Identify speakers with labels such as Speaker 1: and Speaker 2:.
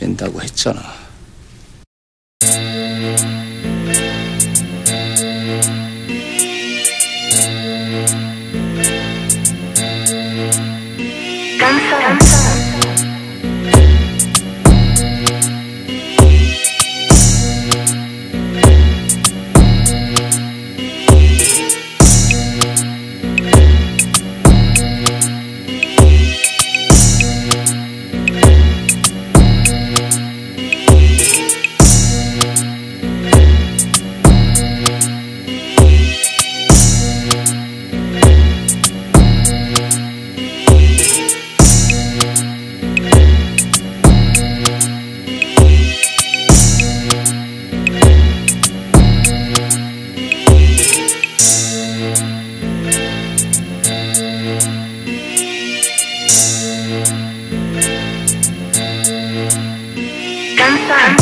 Speaker 1: 된다고 했잖아.
Speaker 2: Canta.